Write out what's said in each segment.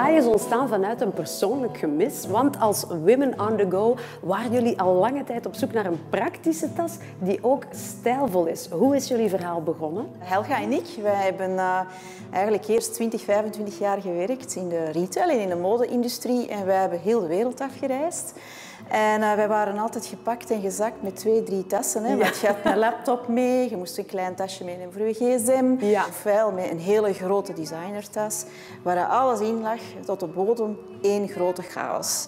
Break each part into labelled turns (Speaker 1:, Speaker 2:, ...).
Speaker 1: detail is ontstaan vanuit een persoonlijk gemis. Want als Women on the Go waren jullie al lange tijd op zoek naar een praktische tas die ook stijlvol is. Hoe is jullie verhaal begonnen?
Speaker 2: Helga en ik, wij hebben uh, eigenlijk eerst 20, 25 jaar gewerkt in de retail en in de mode-industrie. En wij hebben heel de wereld afgereisd. En uh, wij waren altijd gepakt en gezakt met twee, drie tassen. Hè? Want je had een laptop mee, je moest een klein tasje meenemen voor je gsm.
Speaker 1: Ja.
Speaker 2: Ofwel met een hele grote designertas, waar alles in lag, tot de bodem, één grote chaos.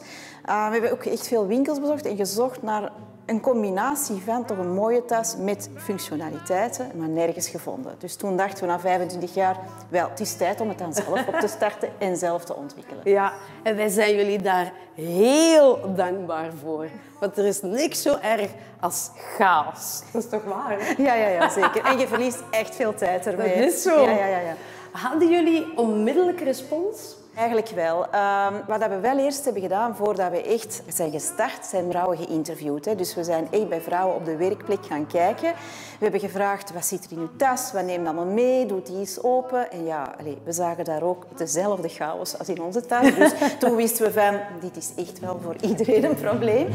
Speaker 2: Uh, we hebben ook echt veel winkels bezocht en gezocht naar een combinatie van toch een mooie tas met functionaliteiten, maar nergens gevonden. Dus toen dachten we na 25 jaar, wel, het is tijd om het dan zelf op te starten en zelf te ontwikkelen.
Speaker 1: Ja, en wij zijn jullie daar heel dankbaar voor. Want er is niks zo erg als chaos. Dat is toch waar? Hè?
Speaker 2: Ja, ja, ja, zeker. En je verliest echt veel tijd ermee.
Speaker 1: Dat is zo.
Speaker 2: Ja, ja, ja, ja.
Speaker 1: Hadden jullie onmiddellijk respons?
Speaker 2: Eigenlijk wel. Um, wat we wel eerst hebben gedaan voordat we echt zijn gestart, zijn vrouwen geïnterviewd. Hè. Dus we zijn echt bij vrouwen op de werkplek gaan kijken. We hebben gevraagd, wat zit er in uw tas? Wat neemt allemaal mee? Doet die eens open? En ja, allez, we zagen daar ook dezelfde chaos als in onze tas. Dus toen wisten we van, dit is echt wel voor iedereen een probleem.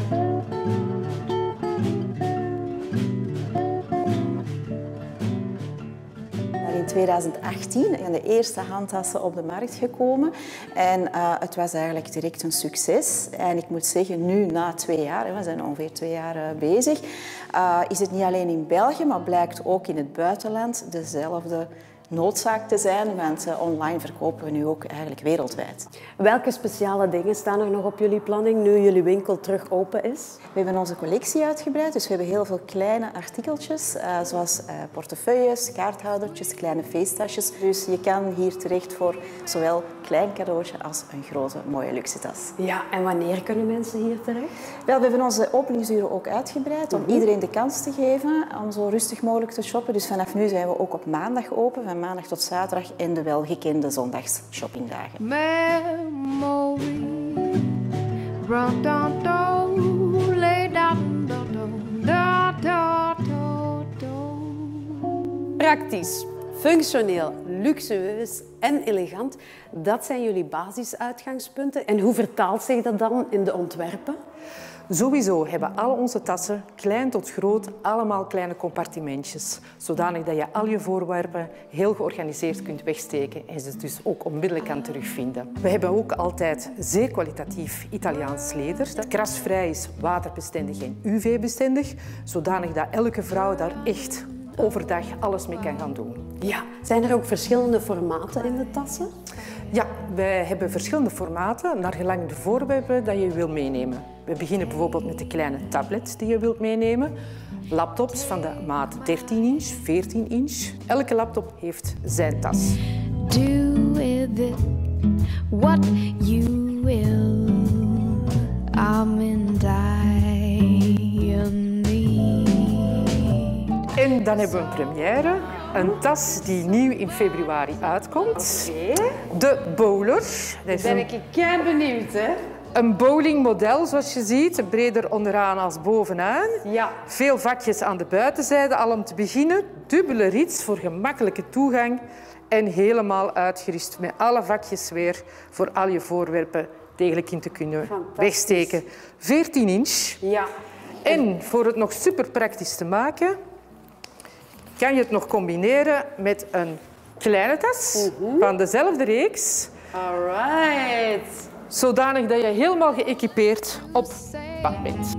Speaker 2: 2018 zijn de eerste handtassen op de markt gekomen. En uh, het was eigenlijk direct een succes. En ik moet zeggen, nu na twee jaar, we zijn ongeveer twee jaar uh, bezig, uh, is het niet alleen in België, maar blijkt ook in het buitenland dezelfde noodzaak te zijn, want uh, online verkopen we nu ook eigenlijk wereldwijd.
Speaker 1: Welke speciale dingen staan er nog op jullie planning nu jullie winkel terug open is?
Speaker 2: We hebben onze collectie uitgebreid, dus we hebben heel veel kleine artikeltjes, uh, zoals uh, portefeuilles, kaarthoudertjes, kleine feesttasjes. Dus je kan hier terecht voor zowel klein cadeautje als een grote mooie luxe tas.
Speaker 1: Ja, en wanneer kunnen mensen hier terecht?
Speaker 2: Wel, we hebben onze openingsuren ook uitgebreid om mm -hmm. iedereen de kans te geven om zo rustig mogelijk te shoppen. Dus vanaf nu zijn we ook op maandag open, van maandag tot zaterdag en de welgekende zondags shoppingdagen.
Speaker 3: Memory, run down, down, lay down, down, down, down, down.
Speaker 1: Praktisch, functioneel, luxueus en elegant, dat zijn jullie basisuitgangspunten. En hoe vertaalt zich dat dan in de ontwerpen?
Speaker 4: Sowieso hebben al onze tassen, klein tot groot, allemaal kleine compartimentjes. Zodanig dat je al je voorwerpen heel georganiseerd kunt wegsteken en ze dus ook onmiddellijk kan terugvinden. We hebben ook altijd zeer kwalitatief Italiaans leder. Dat krasvrij is, waterbestendig en UV-bestendig. Zodanig dat elke vrouw daar echt overdag alles mee kan gaan doen.
Speaker 1: Ja, zijn er ook verschillende formaten in de tassen?
Speaker 4: Ja, wij hebben verschillende formaten naar gelang de voorwerpen dat je wil meenemen. We beginnen bijvoorbeeld met de kleine tablet die je wilt meenemen. Laptops van de maat 13 inch, 14 inch. Elke laptop heeft zijn tas.
Speaker 3: Do with it what you will. I'm in dire need.
Speaker 4: En dan hebben we een première. Een tas die nieuw in februari uitkomt.
Speaker 1: Okay.
Speaker 4: De Bowler.
Speaker 1: Dat ben ik kei benieuwd, hè?
Speaker 4: Een bowlingmodel, zoals je ziet. Breder onderaan als bovenaan.
Speaker 1: Ja.
Speaker 4: Veel vakjes aan de buitenzijde. Al om te beginnen. Dubbele rits voor gemakkelijke toegang. En helemaal uitgerust met alle vakjes weer voor al je voorwerpen degelijk in te kunnen wegsteken. 14 inch.
Speaker 1: Ja.
Speaker 4: En voor het nog super praktisch te maken, kan je het nog combineren met een kleine tas van dezelfde reeks.
Speaker 1: Alright.
Speaker 4: Zodanig dat je helemaal geëquipeerd op pad bent.